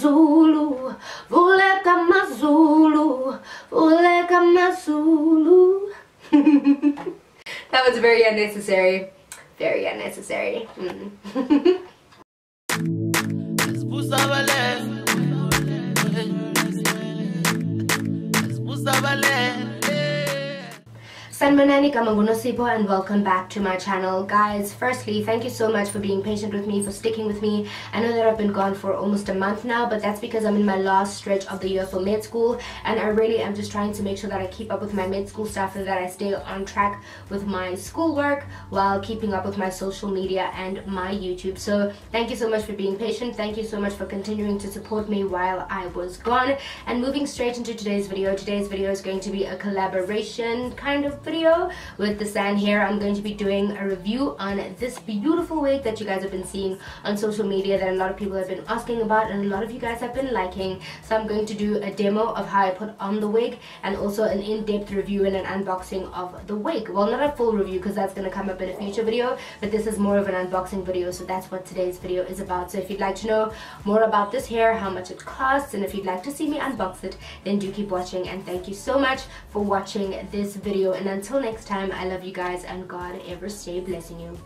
Zulu, vuleka mazulu, vuleka mazulu. that was very unnecessary. Very unnecessary. Mm. Sanmanani Kamangunosipo and welcome back to my channel. Guys, firstly, thank you so much for being patient with me, for sticking with me. I know that I've been gone for almost a month now, but that's because I'm in my last stretch of the year for med school and I really am just trying to make sure that I keep up with my med school stuff and that I stay on track with my schoolwork while keeping up with my social media and my YouTube. So thank you so much for being patient. Thank you so much for continuing to support me while I was gone. And moving straight into today's video, today's video is going to be a collaboration kind of video. With the San Hair i'm going to be doing a review on this beautiful wig that you guys have been seeing on social media that a lot of people have been asking about and a lot of you guys have been liking. So i'm going to do a demo of how i put on the wig and also an in-depth review and an unboxing of the wig. Well not a full review because that's going to come up in a future video but this is more of an unboxing video so that's what today's video is about. So if you'd like to know more about this hair how much it costs and if you'd like to see me unbox it then do keep watching and thank you so much for watching this video. And until next time, I love you guys and God ever stay blessing you.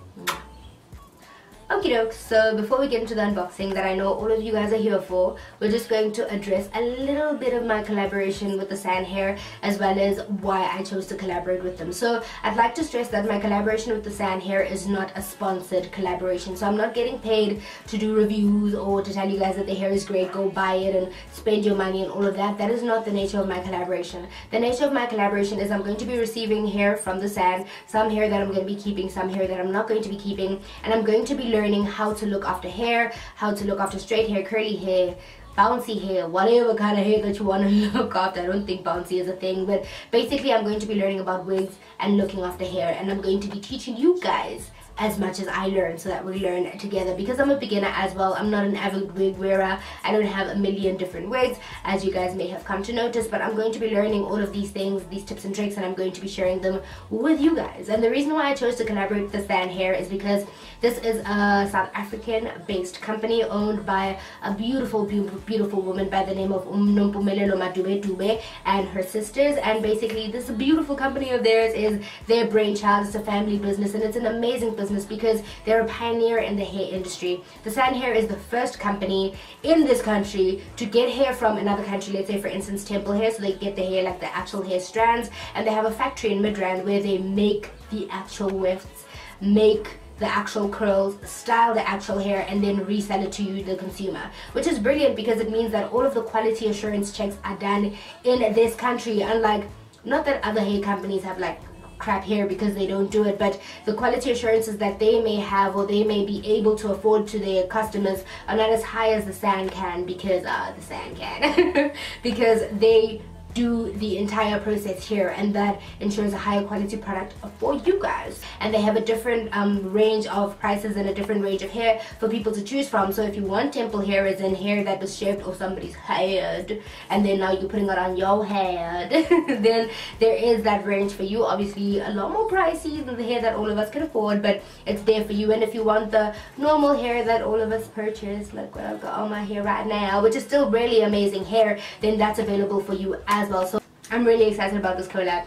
Okie doke, so before we get into the unboxing that I know all of you guys are here for, we're just going to address a little bit of my collaboration with the San Hair as well as why I chose to collaborate with them. So I'd like to stress that my collaboration with the San Hair is not a sponsored collaboration. So I'm not getting paid to do reviews or to tell you guys that the hair is great, go buy it and spend your money and all of that. That is not the nature of my collaboration. The nature of my collaboration is I'm going to be receiving hair from the San, some hair that I'm going to be keeping, some hair that I'm not going to be keeping, and I'm going to be learning learning how to look after hair, how to look after straight hair, curly hair, bouncy hair, whatever kind of hair that you want to look after. I don't think bouncy is a thing, but basically I'm going to be learning about wigs and looking after hair and I'm going to be teaching you guys as much as I learn so that we learn together. Because I'm a beginner as well I'm not an avid wig wearer. I don't have a million different wigs as you guys may have come to notice but I'm going to be learning all of these things these tips and tricks and I'm going to be sharing them with you guys. And the reason why I chose to collaborate with the San Hair is because this is a South African based company owned by a beautiful beautiful woman by the name of Nompumelelo Madube Dube and her sisters. And basically this beautiful company of theirs is their brainchild. It's a family business and it's an amazing business because they're a pioneer in the hair industry. The San Hair is the first company in this country to get hair from another country, let's say for instance Temple Hair, so they get the hair like the actual hair strands and they have a factory in Midrand where they make the actual wefts, make the actual curls, style the actual hair, and then resell it to you, the consumer. Which is brilliant because it means that all of the quality assurance checks are done in this country, unlike, not that other hair companies have like crap here because they don't do it. But the quality assurances that they may have or they may be able to afford to their customers are not as high as the San can because uh the San can. Because they do the entire process here and that ensures a higher quality product for you guys. And they have a different um, range of prices and a different range of hair for people to choose from. So if you want temple hair as in hair that was shaved off somebody's head and then now you're putting it on your head then there is that range for you. Obviously a lot more pricey than the hair that all of us can afford but it's there for you. And if you want the normal hair that all of us purchase like what I've got on my hair right now which is still really amazing hair then that's available for you as as well. So I'm really excited about this collab.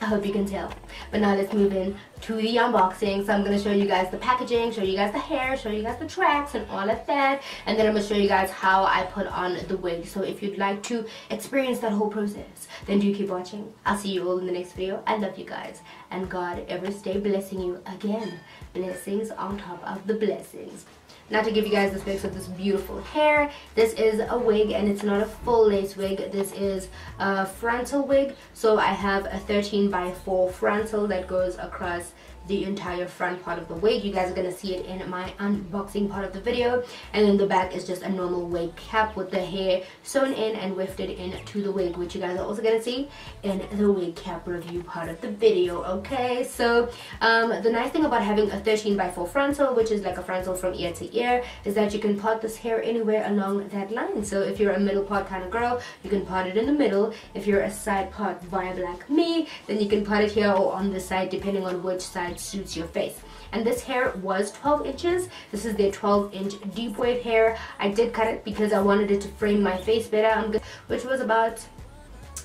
I hope you can tell. But now let's move in to the unboxing. So I'm going to show you guys the packaging, show you guys the hair, show you guys the tracks and all of that. And then I'm going to show you guys how I put on the wig. So if you'd like to experience that whole process, then do keep watching. I'll see you all in the next video. I love you guys. And God ever stay blessing you again. Blessings on top of the blessings. Now to give you guys the specs of this beautiful hair. This is a wig and it's not a full lace wig. This is a frontal wig. So I have a 13 by 4 frontal that goes across the entire front part of the wig. You guys are going to see it in my unboxing part of the video. And then the back is just a normal wig cap with the hair sewn in and wefted into the wig, which you guys are also going to see in the wig cap review part of the video, okay? So um, the nice thing about having a 13 by 4 frontal, which is like a frontal from ear to ear, is that you can part this hair anywhere along that line. So if you're a middle part kind of girl, you can part it in the middle. If you're a side part vibe like me, then you can part it here or on the side, depending on which side it suits your face. And this hair was 12 inches. This is their 12 inch deep wave hair. I did cut it because i wanted it to frame my face better. Which was about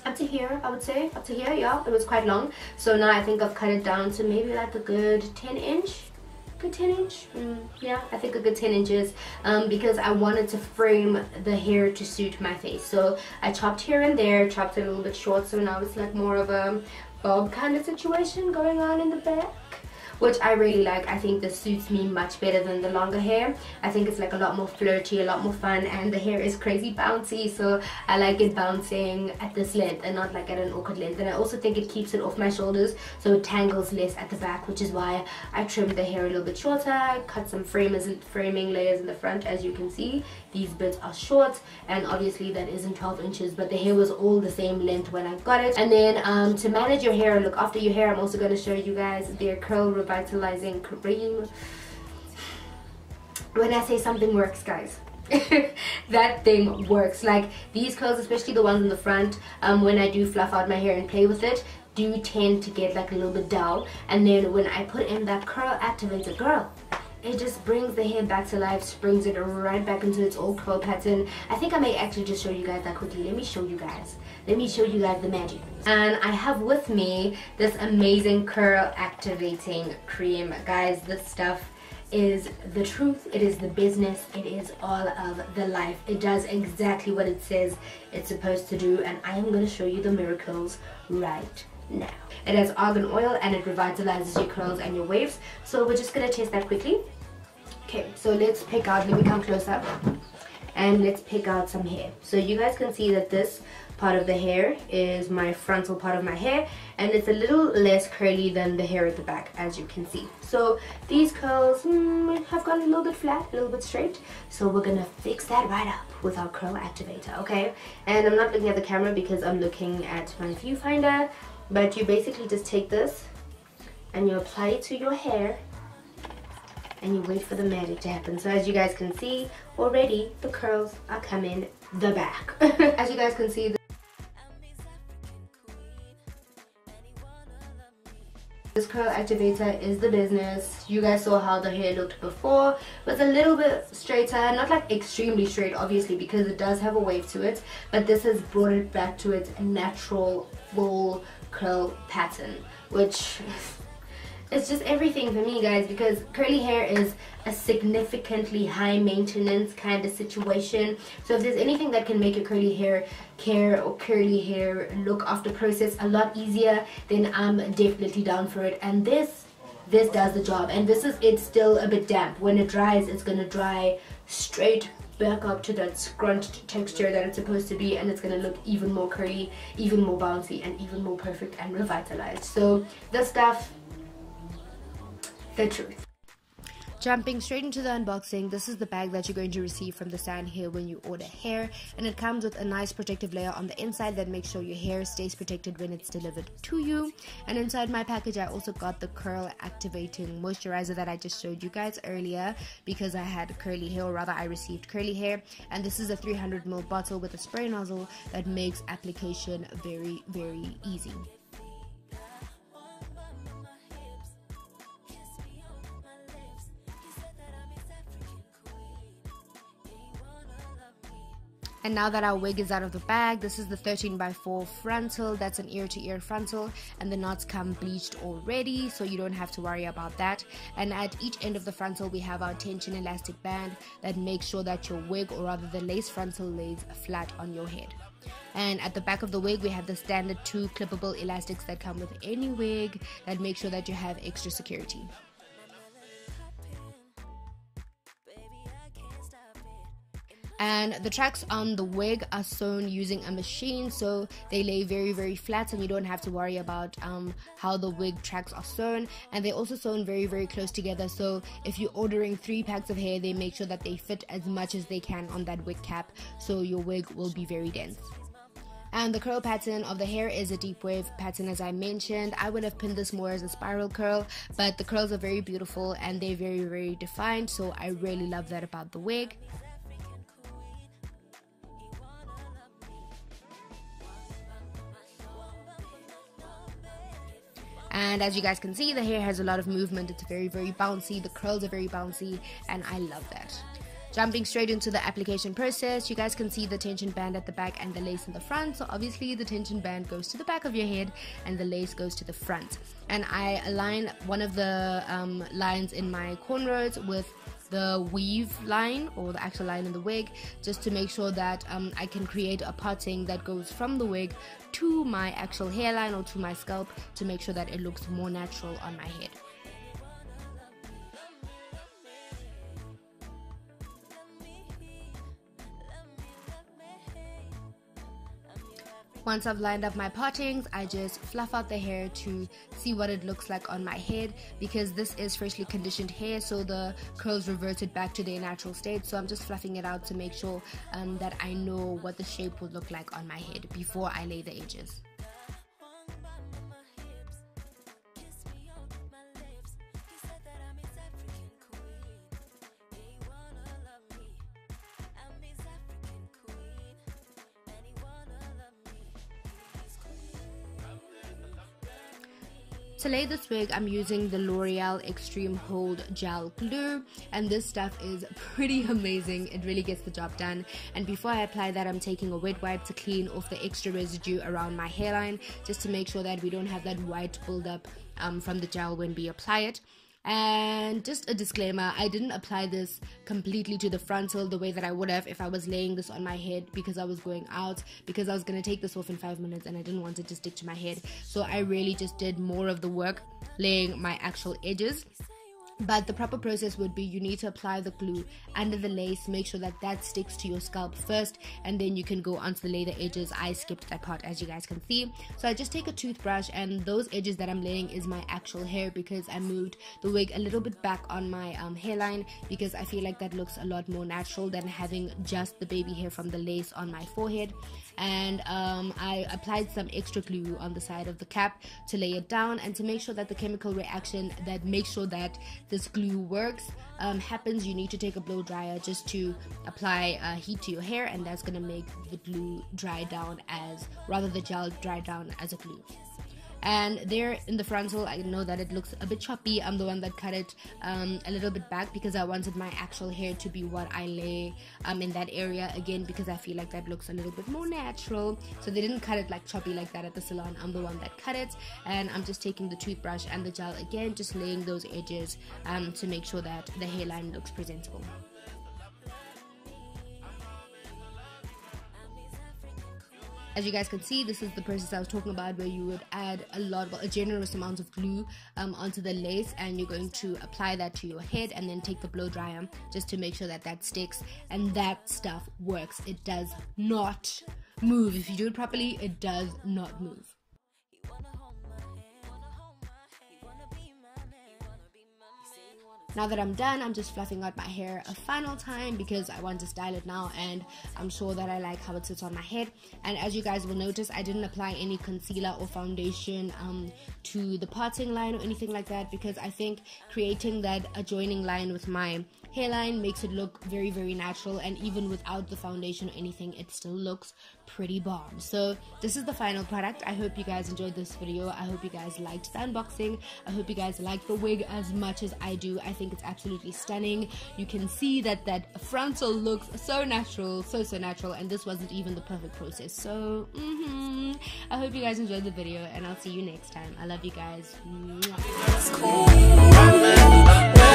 up to here i would say. Up to here yeah. It was quite long. So now i think i've cut it down to maybe like a good 10 inch. Good 10 inch? Mm, yeah i think a good 10 inches. Um, because i wanted to frame the hair to suit my face. So i chopped here and there chopped it a little bit short so now it's like more of a bob kind of situation going on in the back which I really like. I think this suits me much better than the longer hair. I think it's like a lot more flirty, a lot more fun, and the hair is crazy bouncy, so I like it bouncing at this length and not like at an awkward length. And I also think it keeps it off my shoulders, so it tangles less at the back, which is why I trimmed the hair a little bit shorter, cut some framers, framing layers in the front, as you can see. These bits are short, and obviously that isn't 12 inches, but the hair was all the same length when I got it. And then um, to manage your hair and look after your hair, I'm also going to show you guys their curl revitalizing cream. When I say something works guys that thing works. Like these curls especially the ones in the front um, when I do fluff out my hair and play with it do tend to get like a little bit dull. And then when I put in that curl activator girl it just brings the hair back to life brings it right back into its old curl pattern. I think i may actually just show you guys that quickly. Let me show you guys. Let me show you guys the magic. And i have with me this amazing curl activating cream. Guys this stuff is the truth. It is the business. It is all of the life. It does exactly what it says it's supposed to do. And i am going to show you the miracles right now. It has argan oil and it revitalizes your curls and your waves. So we're just going to test that quickly. Okay, so let's pick out, let me come closer. And let's pick out some hair. So you guys can see that this part of the hair is my frontal part of my hair and it's a little less curly than the hair at the back as you can see so these curls mm, have gone a little bit flat a little bit straight so we're gonna fix that right up with our curl activator okay and I'm not looking at the camera because I'm looking at my viewfinder but you basically just take this and you apply it to your hair and you wait for the magic to happen so as you guys can see already the curls are coming the back as you guys can see This curl activator is the business. You guys saw how the hair looked before. It was a little bit straighter, not like extremely straight obviously because it does have a wave to it. But this has brought it back to its natural full curl pattern which it's just everything for me guys because curly hair is a significantly high maintenance kind of situation. So if there's anything that can make your curly hair care or curly hair look after process a lot easier then I'm definitely down for it. And this this does the job. And this is it's still a bit damp. When it dries it's gonna dry straight back up to that scrunched texture that it's supposed to be and it's gonna look even more curly even more bouncy and even more perfect and revitalized. So the stuff the truth Jumping straight into the unboxing, this is the bag that you're going to receive from the San Hair when you order hair and it comes with a nice protective layer on the inside that makes sure your hair stays protected when it's delivered to you. And inside my package I also got the curl activating moisturizer that I just showed you guys earlier because I had curly hair or rather I received curly hair and this is a 300ml bottle with a spray nozzle that makes application very very easy. And now that our wig is out of the bag, this is the 13 by 4 frontal. That's an ear to ear frontal, and the knots come bleached already, so you don't have to worry about that. And at each end of the frontal, we have our tension elastic band that makes sure that your wig, or rather the lace frontal, lays flat on your head. And at the back of the wig, we have the standard two clippable elastics that come with any wig that make sure that you have extra security. And the tracks on the wig are sewn using a machine so they lay very very flat and you don't have to worry about um, how the wig tracks are sewn and they're also sewn very very close together so if you're ordering three packs of hair they make sure that they fit as much as they can on that wig cap so your wig will be very dense and the curl pattern of the hair is a deep wave pattern as I mentioned. I would have pinned this more as a spiral curl, but the curls are very beautiful and they're very, very defined, so I really love that about the wig. And as you guys can see the hair has a lot of movement it's very very bouncy the curls are very bouncy and I love that Jumping straight into the application process, you guys can see the tension band at the back and the lace in the front. So obviously the tension band goes to the back of your head and the lace goes to the front. And I align one of the um, lines in my cornrows with the weave line or the actual line in the wig just to make sure that um, I can create a parting that goes from the wig to my actual hairline or to my scalp to make sure that it looks more natural on my head. Once I've lined up my partings, I just fluff out the hair to see what it looks like on my head because this is freshly conditioned hair so the curls reverted back to their natural state so I'm just fluffing it out to make sure um, that I know what the shape would look like on my head before I lay the edges. To lay this wig, I'm using the L'Oreal Extreme Hold Gel Glue and this stuff is pretty amazing. It really gets the job done. And before I apply that, I'm taking a wet wipe to clean off the extra residue around my hairline just to make sure that we don't have that white buildup um, from the gel when we apply it. And just a disclaimer, I didn't apply this completely to the frontal the way that I would have if I was laying this on my head because I was going out because I was going to take this off in 5 minutes and I didn't want it to stick to my head. So I really just did more of the work laying my actual edges but the proper process would be you need to apply the glue under the lace make sure that that sticks to your scalp first and then you can go onto the later edges. I skipped that part as you guys can see. So i just take a toothbrush and those edges that i'm laying is my actual hair because i moved the wig a little bit back on my um, hairline because i feel like that looks a lot more natural than having just the baby hair from the lace on my forehead and um, I applied some extra glue on the side of the cap to lay it down and to make sure that the chemical reaction that makes sure that this glue works um, happens you need to take a blow dryer just to apply uh, heat to your hair and that's gonna make the glue dry down as rather the gel dry down as a glue and there in the frontal I know that it looks a bit choppy. I'm the one that cut it um, a little bit back because I wanted my actual hair to be what I lay um, in that area again because I feel like that looks a little bit more natural. So they didn't cut it like choppy like that at the salon. I'm the one that cut it. And I'm just taking the toothbrush and the gel again just laying those edges um, to make sure that the hairline looks presentable as you guys can see this is the process I was talking about where you would add a lot a generous amount of glue um, onto the lace and you're going to apply that to your head and then take the blow dryer just to make sure that that sticks and that stuff works. It does not move. If you do it properly it does not move Now that I'm done, I'm just fluffing out my hair a final time because I want to style it now and I'm sure that I like how it sits on my head. And as you guys will notice, I didn't apply any concealer or foundation um, to the parting line or anything like that because I think creating that adjoining line with my hairline makes it look very very natural and even without the foundation or anything it still looks pretty bomb. So this is the final product. I hope you guys enjoyed this video. I hope you guys liked the unboxing i hope you guys like the wig as much as i do. I think it's absolutely stunning. You can see that that frontal looks so natural so so natural and this wasn't even the perfect process. So mm -hmm. i hope you guys enjoyed the video and i'll see you next time. I love you guys. Mwah.